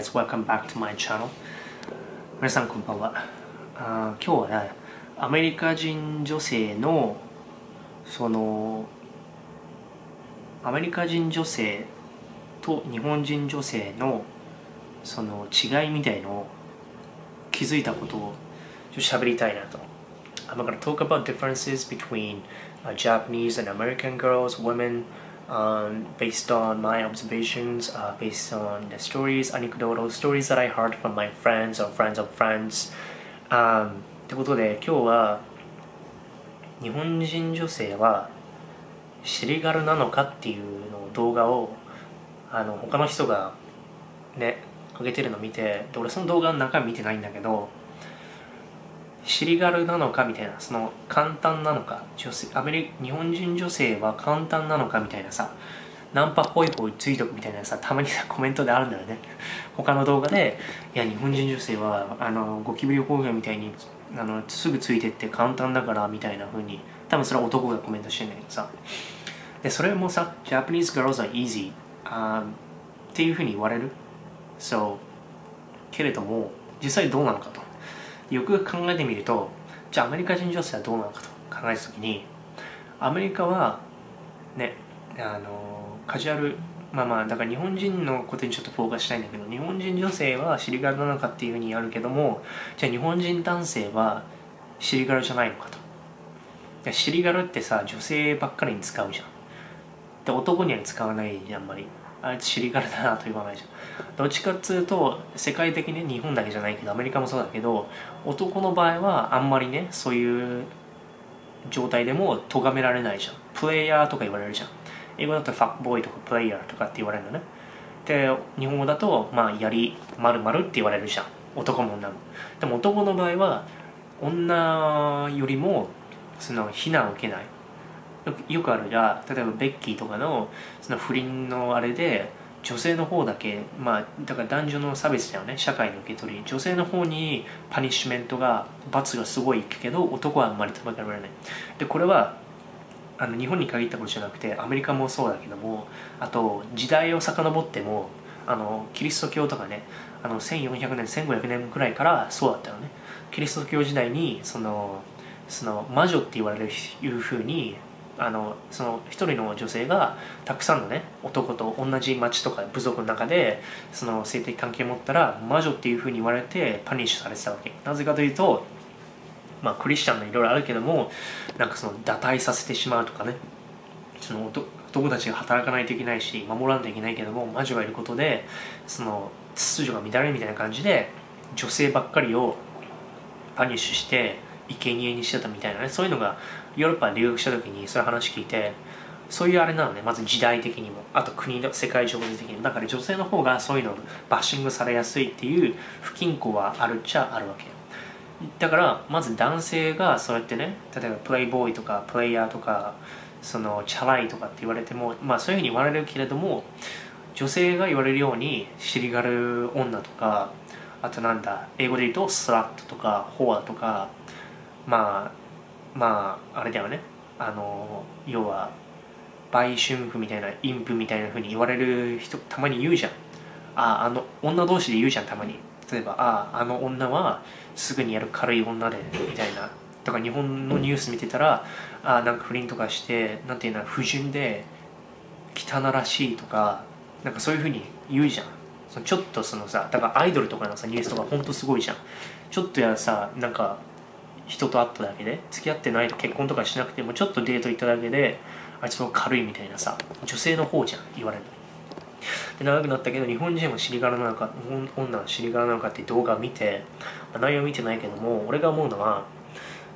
Guys? Welcome back to my channel 皆さんこんばんはあ今日はねアメリカ人女性のそのアメリカ人女性と日本人女性のその違いみたいのを気づいたことをちょっと喋りたいなと I'm going to talk about differences between uh, Japanese and American girls, women, um, based on my observations, uh, based on the stories, anecdotal stories that I heard from my friends or friends of friends. Um, ってことで今日は日本人女性は尻軽なのかっていうの動画をあの他の人がね上げてるの見てで俺その動画の中身見てないんだけど尻軽なのかみたいなその簡単なのか女性アメリ日本人女性は簡単なのかみたいなさナンパホイホイついとくみたいなさたまにさコメントであるんだよね。他の動画でいや日本人女性はあのゴキブリ工業みたいにあのすぐついてって簡単だからみたいな風に多分それは男がコメントしてんだけどさ。でそれもさ Japanese girls are easy、um, っていう風に言われる？So けれども実際どうなのかと。よく考えてみるとじゃあアメリカ人女性はどうなのかと考えた時にアメリカはねあのカジュアルまあまあだから日本人のことにちょっとフォーカスしたいんだけど日本人女性は尻軽なのかっていうふうにあるけどもじゃあ日本人男性は尻軽じゃないのかと。尻軽ってさ女性ばっかりに使うじゃん。で男には使わないじゃんあんまり。あいつ尻軽だなと言わないじゃん。どっちかっつうと世界的に日本だけじゃないけどアメリカもそうだけど男の場合はあんまりねそういう状態でも咎められないじゃん。プレイヤーとか言われるじゃん。英語だとファックボーイとかプレイヤーとかって言われるのね。で日本語だとまあやりまるまるって言われるじゃん。男も女も。でも男の場合は女よりもその非難を受けない。よくあるが例えばベッキーとかのその不倫のあれで女性の方だけまあだから男女の差別だよね社会の受け取り女性の方にパニッシュメントが罰がすごいけど男はあんまり届けられない。でこれはあの日本に限ったことじゃなくてアメリカもそうだけどもあと時代を遡ってもあのキリスト教とかねあの1400年1500年くらいからそうだったよね。キリスト教時代にそのその魔女って言われるいうふうにあのその一人の女性がたくさんのね男と同じ町とか部族の中でその性的関係を持ったら魔女っていうふうに言われてパニッシュされてたわけ。なぜかというとまあクリスチャンのいろいろあるけどもなんかその堕胎させてしまうとかね。その男たちが働かないといけないし守らないといけないけども魔女がいることでその秩序が乱れるみたいな感じで女性ばっかりをパニッシュして生贄にしてたみたいなね。そういうのがヨーロッパに留学した時にそういう話聞いてそういうあれなのねまず時代的にも。あと国の世界情勢的にも。だから女性の方がそういうのバッシングされやすいっていう不均衡はあるっちゃあるわけだからまず男性がそうやってね例えばプレイボーイとかプレイヤーとかそのチャラいとかって言われてもまあそういうふうに言われるけれども女性が言われるように尻軽女とかあとなんだ英語で言うとスラットとかホアとかまあまああれだよね。あの要は売春婦みたいなインプみたいなふうに言われる人たまに言うじゃん。ああの女同士で言うじゃんたまに。例えばあああの女はすぐにやる軽い女でみたいな。とか日本のニュース見てたらあなんか不倫とかしてなんていうの不純で汚らしいとかなんかそういうふうに言うじゃん。そのちょっとそのさだからアイドルとかのさニュースとかほんとすごいじゃん。ちょっとやさなんか人と会っただけで付き合ってないと結婚とかしなくてもちょっとデート行っただけであいつも軽いみたいなさ女性の方じゃん言われるで長くなったけど日本人も尻柄なのか女は尻柄なのかって動画を見て、まあ、内容見てないけども俺が思うのは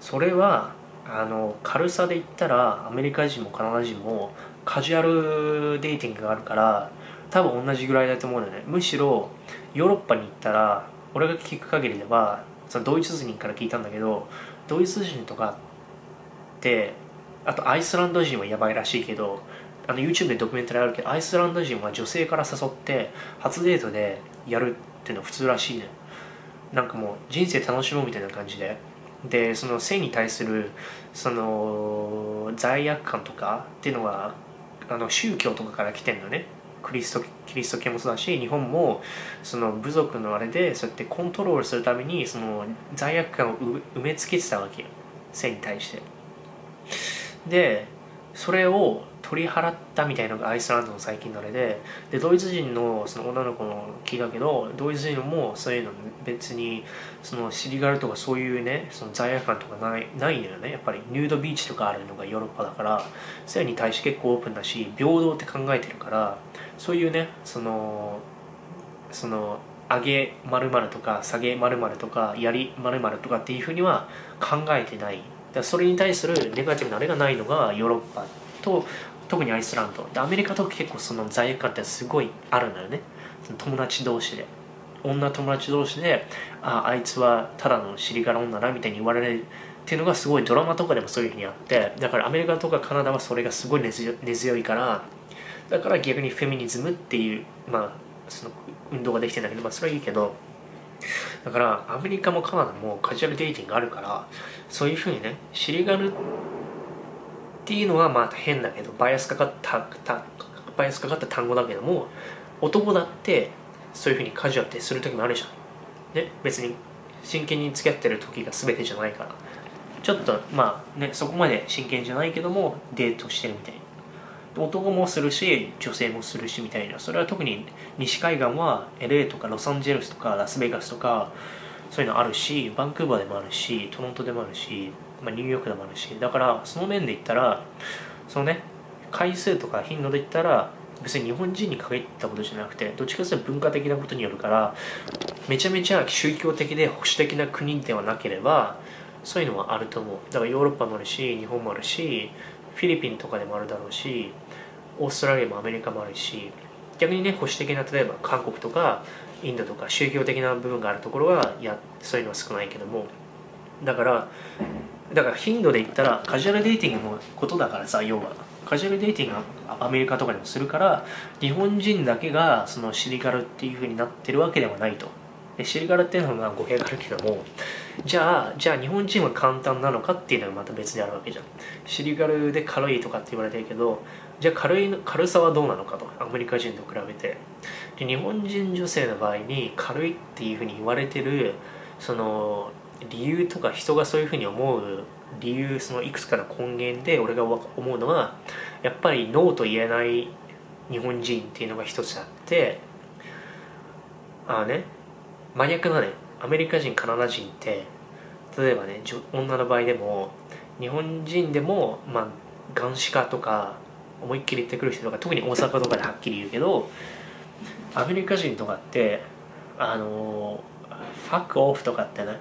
それはあの軽さで言ったらアメリカ人もカナダ人もカジュアルデーティングがあるから多分同じぐらいだと思うんだよね。むしろヨーロッパに行ったら俺が聞く限りではそのドイツ人から聞いたんだけどドイツ人とかってあとアイスランド人はやばいらしいけどあの YouTube でドキュメンタリーあるけどアイスランド人は女性から誘って初デートでやるっていうのは普通らしいね。なんかもう人生楽しもうみたいな感じで。でその性に対するその罪悪感とかっていうのはあの宗教とかから来てんのね。クリストキリスト教もそうだし日本もその部族のあれでそうやってコントロールするためにその罪悪感を埋めつけてたわけよ。性に対して。でそれを取り払ったみたいなのがアイスランドの最近のあれででドイツ人のその女の子の聞いたけどドイツ人もそういうの別にそのシリガルとかそういうねその罪悪感とかないないのよね。やっぱりニュードビーチとかあるのがヨーロッパだからそれに対して結構オープンだし平等って考えてるからそういうねそのその上げ〇〇とか下げ〇〇とかやり〇〇とかっていうふうには考えてない。だそれに対するネガティブなあれがないのがヨーロッパと特にアイスランド。でアメリカと結構その罪悪感ってすごいあるのよね。友達同士で。女友達同士でああいつはただの尻柄女だみたいに言われるっていうのがすごいドラマとかでもそういうふうにあって。だからアメリカとかカナダはそれがすごい根強いからだから逆にフェミニズムっていうまあその運動ができてんだけどまあそれはいいけどだからアメリカもカナダもカジュアルデイティングがあるからそういうふうにね尻軽っていうのはまあ変だけどバイアスかかったバイアスかかった単語だけども男だってそういうふうにカジュアルってする時もあるじゃん。ね別に真剣に付き合ってる時が全てじゃないから。ちょっとまあねそこまで真剣じゃないけどもデートしてるみたいな。男もするし女性もするしみたいな。それは特に西海岸は LA とかロサンゼルスとかラスベガスとかそういうのあるしバンクーバーでもあるしトロントでもあるし、まあ、ニューヨークでもあるし。だからその面で言ったらそのね回数とか頻度で言ったら別に日本人に限ったことじゃなくてどっちかというと文化的なことによるからめちゃめちゃ宗教的で保守的な国ではなければそういうのはあると思う。だからヨーロッパもあるし日本もあるしフィリピンとかでもあるだろうしオーストラリアもアメリカもあるし逆にね保守的な例えば韓国とかインドとか宗教的な部分があるところはやそういうのは少ないけども。だからだから頻度で言ったらカジュアルデーティングのことだからさ要は。カジュアルデーティングはアメリカとかでもするから日本人だけがそのシリカルっていうふうになってるわけではないと。でシリカルっていうのは語弊があるけどもじゃあじゃあ日本人は簡単なのかっていうのがまた別であるわけじゃん。シリカルで軽いとかって言われてるけどじゃあ軽い軽さはどうなのかとアメリカ人と比べて。で日本人女性の場合に軽いっていうふうに言われてるその理由とか人がそういうふうに思う理由そのいくつかの根源で俺が思うのはやっぱりノーと言えない日本人っていうのが一つあってああね真逆なねアメリカ人カナダ人って例えばね女の場合でも日本人でもまあ眼視化とか思いっきり言ってくる人とか特に大阪とかではっきり言うけどアメリカ人とかってあのファックオフとかってね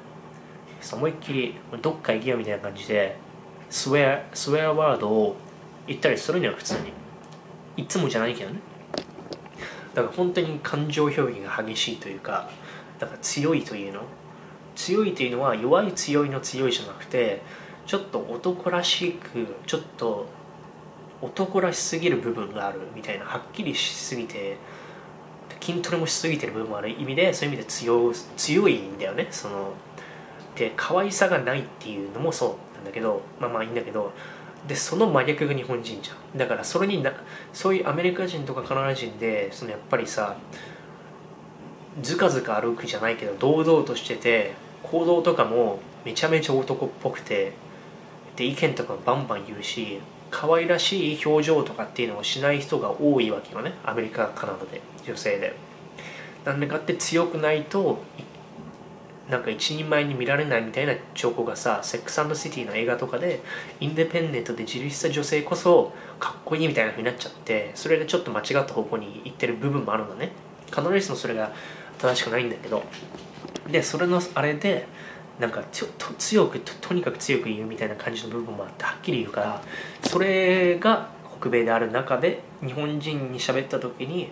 思いっきりどっか行けよみたいな感じでスウェアスウェアワードを言ったりするには普通に。いつもじゃないけどね。だから本当に感情表現が激しいというかだから強いというの。強いというのは弱い強いの強いじゃなくてちょっと男らしくちょっと男らしすぎる部分があるみたいなはっきりしすぎて筋トレもしすぎてる部分もある意味でそういう意味で強強いんだよね。そので可愛さがないっていうのもそうなんだけどまあまあいいんだけどでその真逆が日本人じゃん。だからそれになそういうアメリカ人とかカナダ人でそのやっぱりさずかずか歩くじゃないけど堂々としてて行動とかもめちゃめちゃ男っぽくてで意見とかバンバン言うし可愛らしい表情とかっていうのをしない人が多いわけよね。アメリカカナダで女性で。なんでかって強くないとなんか一人前に見られないみたいな兆候がさセックスシティの映画とかでインデペンデントで自立した女性こそかっこいいみたいな風になっちゃってそれでちょっと間違った方向に行ってる部分もあるのね。必ずしもそれが正しくないんだけど。でそれのあれでなんかちょと強くとにかく強く言うみたいな感じの部分もあってはっきり言うからそれが北米である中で日本人に喋った時に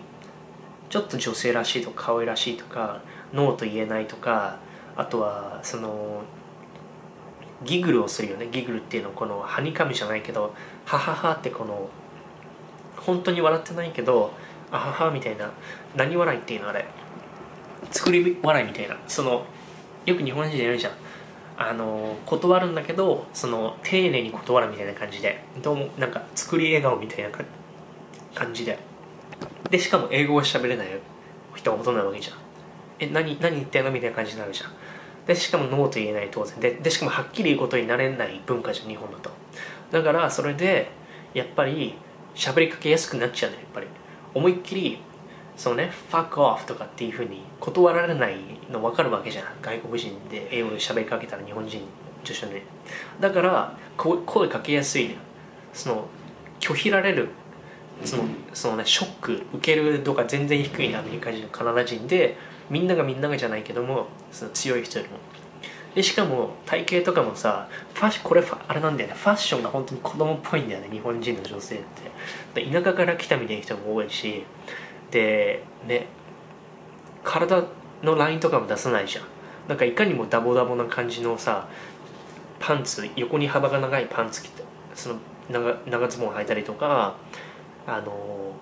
ちょっと女性らしいとか可愛らしいとかノーと言えないとかあとはそのギグルをするよね。ギグルっていうのこのハニカムじゃないけどハハハってこの本当に笑ってないけどあははみたいな何笑いっていうのあれ。作り笑いみたいな。そのよく日本人でやるじゃん。あの断るんだけどその丁寧に断るみたいな感じで。どうもなんか作り笑顔みたいな感じで。でしかも英語が喋れない人がほとんどなわけじゃん。え何何言ってんのみたいな感じになるじゃん。でしかもノーと言えない当然。ででしかもはっきり言うことになれない文化じゃん日本だと。だからそれでやっぱり喋りかけやすくなっちゃうねやっぱり。思いっきりそのね「fuck off」とかっていうふうに断られないの分かるわけじゃん。外国人で英語で喋りかけたら日本人女子ね。だから声かけやすいね。その拒否られるそのそのねショック受ける度が全然低いねアメリカ人カナダ人で。みんながみんながじゃないけどもその強い人よりも。でしかも体型とかもさファッこれあれなんだよね。ファッションが本当に子供っぽいんだよね日本人の女性って。田舎から来たみたいな人も多いしでね体のラインとかも出さないじゃん。なんかいかにもダボダボな感じのさパンツ横に幅が長いパンツ着てその長長ズボン履いたりとかあの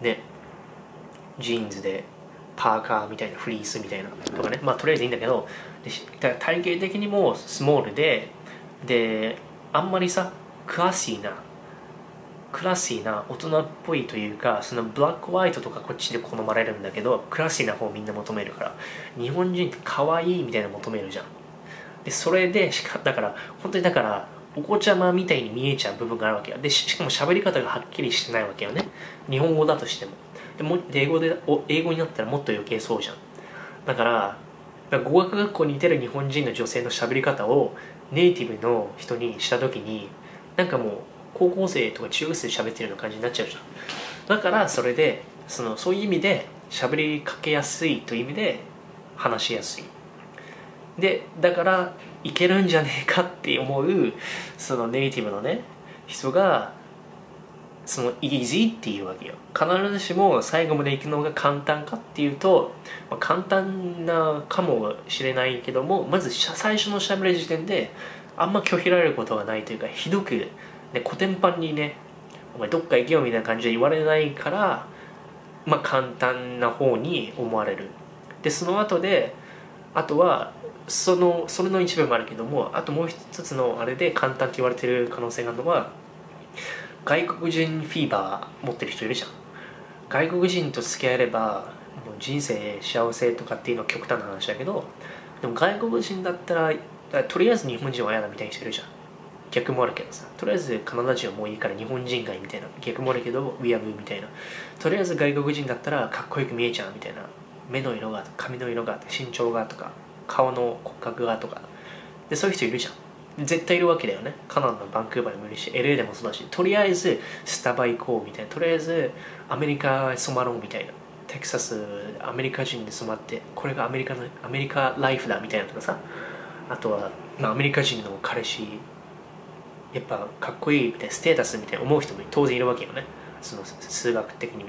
ねジーンズでパーカーみたいなフリースみたいなとかね。まあとりあえずいいんだけどで体型的にもスモールでであんまりさ classy な。 classy な大人っぽいというかそのブラックホワイトとかこっちで好まれるんだけど classy な方みんな求めるから日本人って可愛いみたいな求めるじゃん。でそれでしかだから本当にだからお子ちゃまみたいに見えちゃう部分があるわけよ。でしかも喋り方がはっきりしてないわけよね。日本語だとしても。でも英語で英語になったらもっと余計そうじゃん。だから語学学校にいてる日本人の女性の喋り方をネイティブの人にした時になんかもう高校生とか中学生で喋ってるような感じになっちゃうじゃん。だからそれでそのそういう意味で喋りかけやすいという意味で話しやすい。でだからいけるんじゃねえかって思うそのネイティブのね人がその easy っていうわけよ。必ずしも最後まで行くのが簡単かっていうと、まあ、簡単なかもしれないけどもまず最初のしゃべる時点であんま拒否られることがないというかひどく、ね、コテンパンにねお前どっか行けよみたいな感じで言われないからまあ簡単な方に思われる。でその後であとはそのそれの一部もあるけどもあともう一つのあれで簡単って言われてる可能性があるのは外国人フィーバー持ってる人いるじゃん。外国人と付き合えればもう人生幸せとかっていうのは極端な話だけどでも外国人だったらとりあえず日本人は嫌だみたいにしてるじゃん。逆もあるけどさとりあえずカナダ人はもういいから日本人がいいみたいな逆もあるけどウィアブみたいな。とりあえず外国人だったらかっこよく見えちゃうみたいな。目の色が髪の色が身長がとか顔の骨格がとか。でそういう人いるじゃん。絶対いるわけだよね。カナダのバンクーバーにもいるし LA でもそうだしとりあえずスタバ行こうみたいな。とりあえずアメリカへ染まろうみたいな。テキサスアメリカ人に染まってこれがアメリカのアメリカライフだみたいなとかさ。あとは、まあ、アメリカ人の彼氏やっぱかっこいいみたいなステータスみたいな思う人も当然いるわけよね。その数学的に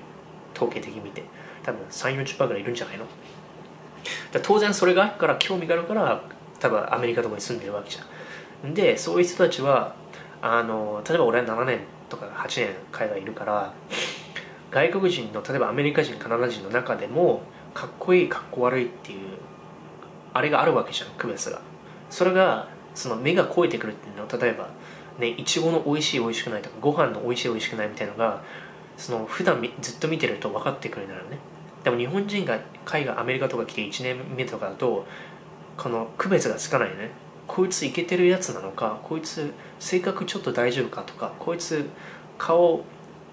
統計的に見て。多分3 4 0ぐらいいるんじゃないの？当然それがあるから興味があるから多分アメリカとかに住んでるわけじゃん。でそういう人たちはあの例えば俺は7年とか8年海外いるから外国人の例えばアメリカ人カナダ人の中でもかっこいいかっこ悪いっていうあれがあるわけじゃん区別が。それがその目が肥えてくるっていうのは例えばねいちごの美味しい美味しくないとかご飯の美味しい美味しくないみたいのがその普段ずっと見てると分かってくるようになるね。でも日本人が海外アメリカとか来て1年目とかだとこの区別がつかないよね。こいつイケてるやつなのかこいつ性格ちょっと大丈夫かとかこいつ顔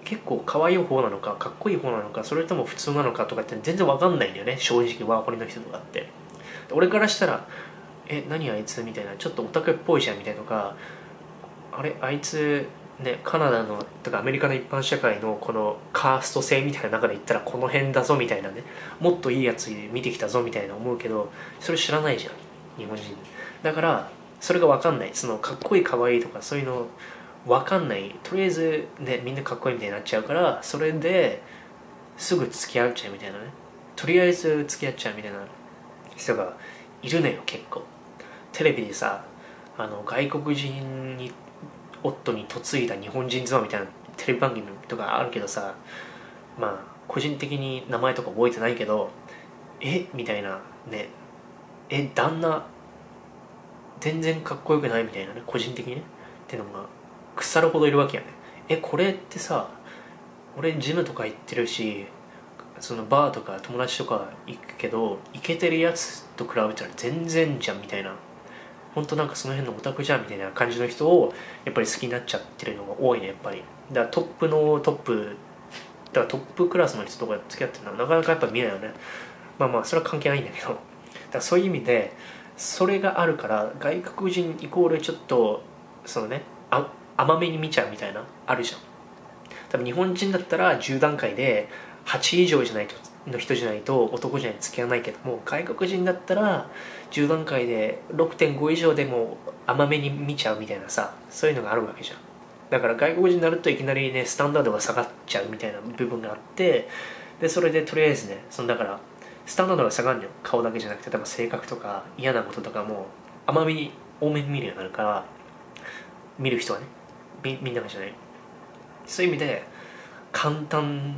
結構可愛い方なのかかっこいい方なのかそれとも普通なのかとかって全然わかんないんだよね。正直ワーホリの人とかって。俺からしたらえ何あいつみたいなちょっとオタクっぽいじゃんみたいなとかあれあいつね、カナダのとかアメリカの一般社会のこのカースト制みたいな中で言ったらこの辺だぞみたいなねもっといいやつ見てきたぞみたいな思うけどそれ知らないじゃん日本人。だからそれが分かんない。そのかっこいいかわいいとかそういうの分かんない。とりあえずねみんなかっこいいみたいになっちゃうからそれですぐ付き合っちゃうみたいなね。とりあえず付き合っちゃうみたいな人がいるのよ結構。テレビでさあの外国人に夫に嫁いだ日本人妻みたいなテレビ番組とかあるけどさまあ個人的に名前とか覚えてないけどえ？みたいなね。え旦那全然かっこよくないみたいなね。個人的にね。ってのが腐るほどいるわけやね。えこれってさ俺ジムとか行ってるしそのバーとか友達とか行くけどイケてるやつと比べたら全然じゃんみたいな。本当なんかその辺のオタクじゃんみたいな感じの人をやっぱり好きになっちゃってるのが多いねやっぱり。だからトップのトップだからトップクラスの人とか付き合ってるのはなかなかやっぱ見ないよね。まあまあそれは関係ないんだけど。だからそういう意味でそれがあるから外国人イコールちょっとそのねあ甘めに見ちゃうみたいなあるじゃん。多分日本人だったら10段階で8以上じゃないとの人じゃないと男じゃない付き合わないけども外国人だったら10段階で6.5以上でも甘めに見ちゃうみたいなさそういうのがあるわけじゃん。だから外国人になるといきなりねスタンダードが下がっちゃうみたいな部分があってでそれでとりあえずねそのだからスタンダードが下がるのよ。顔だけじゃなくて多分性格とか嫌なこととかも甘めに多めに見るようになるから見る人はねみみんながじゃない。そういう意味で簡単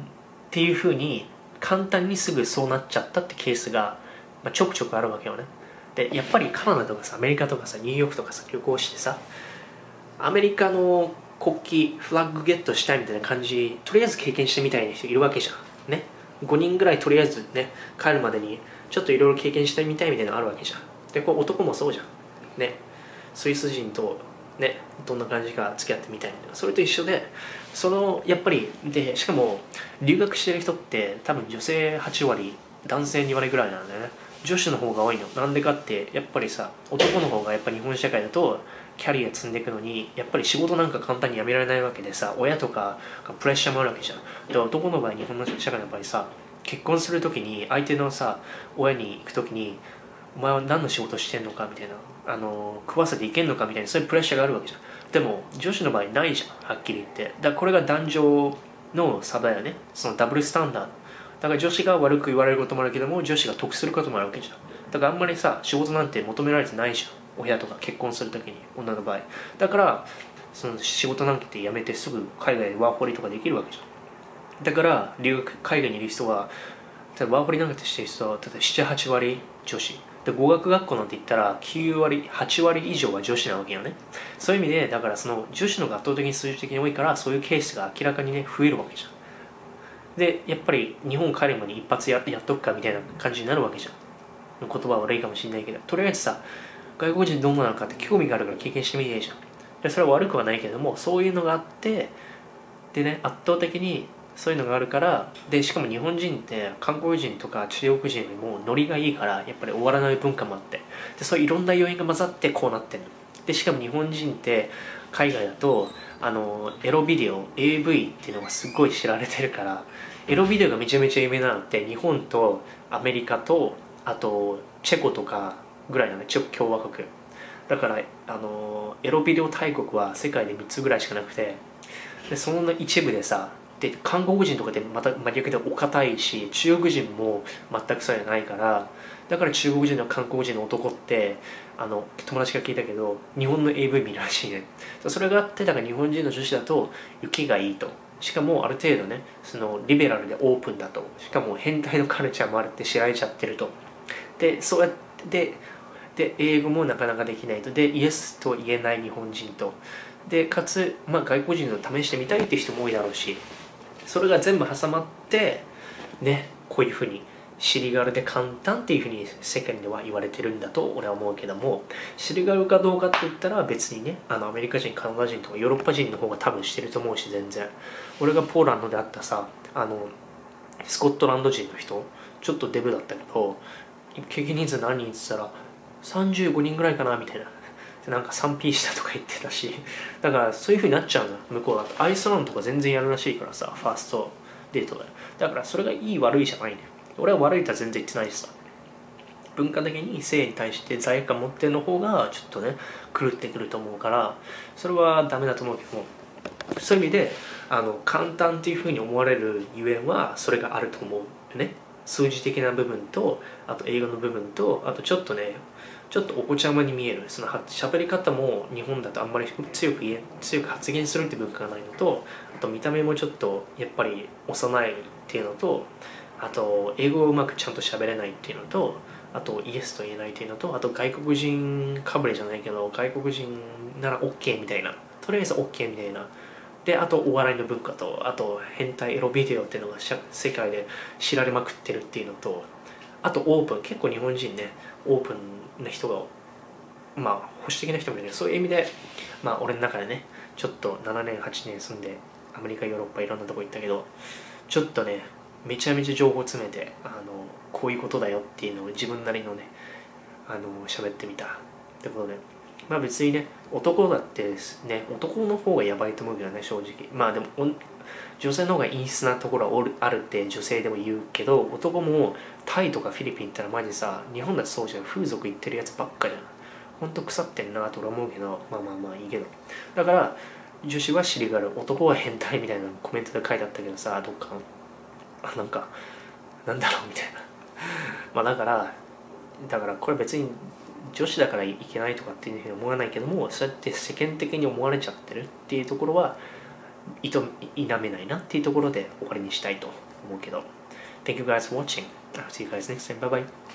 っていうふうに簡単にすぐそうなっちゃったってケースが、まあ、ちょくちょくあるわけよね。でやっぱりカナダとかさアメリカとかさニューヨークとかさ旅行してさアメリカの国旗フラッグゲットしたいみたいな感じとりあえず経験してみたい人いるわけじゃん。ね。5人ぐらいとりあえずね帰るまでにちょっといろいろ経験してみたいみたいなのあるわけじゃん。でこれ男もそうじゃん。ね。スイス人とねどんな感じか付き合ってみたいみたいな。それと一緒でそのやっぱりでしかも留学してる人って多分女性8割男性2割ぐらいなんだよね。女子の方が多いの。なんでかってやっぱりさ男の方がやっぱ日本社会だとキャリア積んでいくのにやっぱり仕事なんか簡単に辞められないわけでさ親とかがプレッシャーもあるわけじゃん。で男の場合日本の社会の場合さ結婚する時に相手のさ親に行く時にお前は何の仕事してんのかみたいなあの食わせていけんのかみたいなそういうプレッシャーがあるわけじゃん。でも女子の場合ないじゃんはっきり言って。だからこれが男女の差だよね。そのダブルスタンダード。だから女子が悪く言われることもあるけども女子が得することもあるわけじゃん。だからあんまりさ仕事なんて求められてないじゃん。親とか結婚するときに女の場合。だからその仕事なんて辞めてすぐ海外でワーホリとかできるわけじゃん。だから留学海外にいる人は例えばワーホリなんかしてる人は例えば78割女子。で語学学校なんて言ったら9割8割以上は女子なわけよね。そういう意味でだからその女子のが圧倒的に数字的に多いからそういうケースが明らかにね増えるわけじゃん。でやっぱり日本帰るのに一発ややっとくかみたいな感じになるわけじゃん。言葉は悪いかもしれないけど。とりあえずさ外国人どんなのかって興味があるから経験してみていいじゃん。でそれは悪くはないけどもそういうのがあってでね圧倒的にそういうのがあるからでしかも日本人って韓国人とか中国人よりもノリがいいからやっぱり終わらない文化もあって。でそういういろんな要因が混ざってこうなってるの。でしかも日本人って海外だとあのエロビデオ AV っていうのがすごい知られてるからエロビデオがめちゃめちゃ有名なのって日本とアメリカとあとチェコとかぐらいなのチェコ共和国。だからあのエロビデオ大国は世界で3つぐらいしかなくて。でその一部でさで韓国人とかでまた真逆でお堅いし中国人も全くそうじゃないからだから中国人の韓国人の男ってあの友達が聞いたけど日本の AV 見るらしいね。それがあってだから日本人の女子だと受けがいいと。しかもある程度ねそのリベラルでオープンだと。しかも変態のカルチャーもあるって知られちゃってると。でそうやってで英語もなかなかできないと。でイエスと言えない日本人と。でかつ、まあ、外国人の試してみたいって人も多いだろうし。それが全部挟まってねこういうふうに尻軽で簡単っていうふうに世間では言われてるんだと俺は思うけども尻軽かどうかって言ったら別にねあのアメリカ人カナダ人とかヨーロッパ人の方が多分してると思うし全然。俺がポーランドで会ったさあのスコットランド人の人ちょっとデブだったけど経験人数何人って言ったら35人ぐらいかなみたいな。なんか 3P したとか言ってたし だからそういうふうになっちゃうの向こうだと。アイスランドとか全然やるらしいからさファーストデートで。だからそれがいい悪いじゃないね俺は悪いとは全然言ってないしさ。文化的に性に対して罪悪感持ってるの方がちょっとね狂ってくると思うからそれはダメだと思うけどもそういう意味であの簡単っていうふうに思われるゆえんはそれがあると思うね。数字的な部分とあと英語の部分とあとちょっとねちょっとお子ちゃまに見える。その喋り方も日本だとあんまり強く言え強く発言するって文化がないのとあと見た目もちょっとやっぱり幼いっていうのとあと英語をうまくちゃんと喋れないっていうのとあとイエスと言えないっていうのとあと外国人かぶれじゃないけど外国人なら OK みたいな。とりあえず OK みたいな。であとお笑いの文化とあと変態エロビデオっていうのが世界で知られまくってるっていうのとあとオープン。結構日本人ねオープンな人がまあ保守的な人もいるけどそういう意味でまあ俺の中でねちょっと7年8年住んでアメリカヨーロッパいろんなとこ行ったけどちょっとねめちゃめちゃ情報詰めてあのこういうことだよっていうのを自分なりのねあの喋ってみたってことで。まあ別にね男だってね男の方がやばいと思うけどね正直。まあでも女性の方が陰湿なところはあるって女性でも言うけど男もタイとかフィリピン行ったらマジさ日本だとそうじゃん。風俗行ってるやつばっかじゃん。ほんと腐ってんなと俺思うけどまあまあまあいいけど。だから女子は尻がる。男は変態みたいなコメントで書いてあったけどさどっかあなんかなんだろうみたいな。まあだからだからこれ別に女子だからいけないとかっていうふうに思わないけどもそうやって世間的に思われちゃってるっていうところは否めないなっていうところで終わりにしたいと思うけど Thank you guys for watching. I'll see you guys next time. Bye bye.